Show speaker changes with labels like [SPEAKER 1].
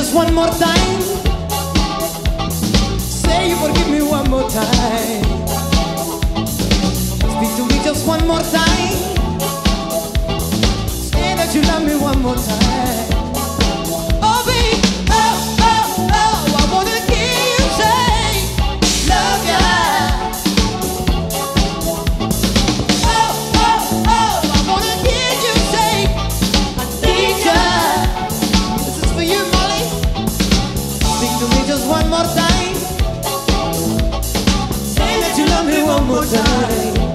[SPEAKER 1] just one more time. Say you forgive me one more time. Speak to me just one more time. Say that you love me one more time. One more time.